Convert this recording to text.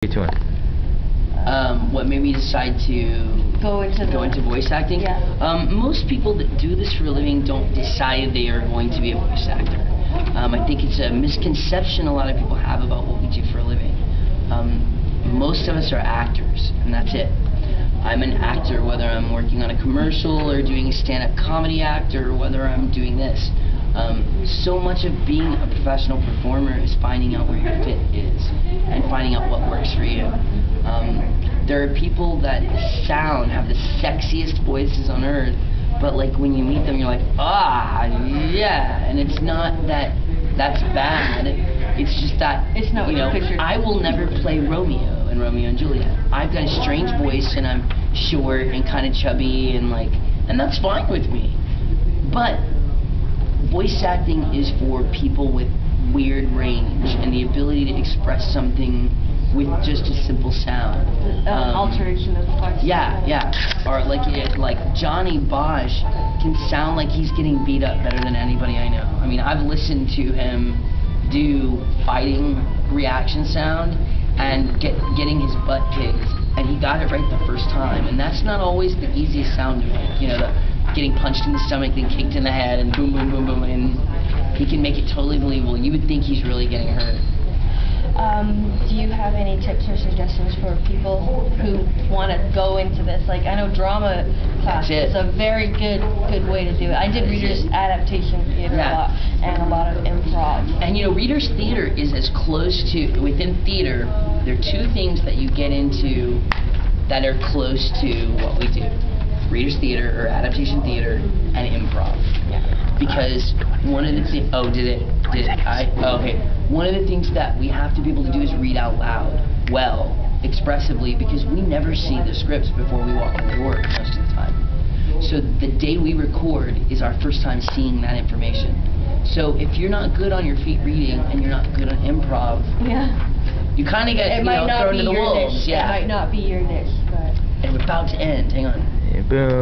you doing? um, what made me decide to Go into go into voice acting. Yeah. Um, most people that do this for a living don't decide they are going to be a voice actor. Um, I think it's a misconception a lot of people have about what we do for a living. Um, most of us are actors, and that's it. I'm an actor whether I'm working on a commercial or doing a stand-up comedy act or whether I'm doing this. Um, so much of being a professional performer is finding out where your fit is and finding out what works for you. Um, there are people that sound have the sexiest voices on earth, but like when you meet them, you're like, ah, yeah, and it's not that that's bad. It's just that It's not you know. I will never play Romeo in Romeo and Juliet. I've got a strange voice and I'm short and kind of chubby and like, and that's fine with me. But voice acting is for people with weird range and the ability to express something with just a simple sound. Um, alteration of parts. Yeah, yeah. Or like it, like Johnny Bosch can sound like he's getting beat up better than anybody I know. I mean, I've listened to him do fighting reaction sound and get getting his butt kicked, and he got it right the first time. And that's not always the easiest sound to make. You know, the getting punched in the stomach, then kicked in the head, and boom, boom, boom, boom, and he can make it totally believable. You would think he's really getting hurt. Um, do you have any tips or suggestions for people who want to go into this? Like, I know drama class is a very good good way to do it. I did That's readers it. adaptation theater Yeah. a lot and a lot of improv. And you know, Reader's Theater is as close to, within theater, there are two things that you get into that are close to what we do Reader's Theater or adaptation theater and improv. Yeah. Because one of the things, oh, did it, did I, oh, okay. One of the things that we have to be able to do is read out loud, well, expressively, because we never see the scripts before we walk in the door most of the time. So the day we record is our first time seeing that information. So if you're not good on your feet reading and you're not good on improv, Yeah. you kind of get It you might know, not thrown be to the your wolves. niche. Yeah. It might not be your niche, And we're about to end. Hang on. Hey, boom.